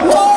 Whoa!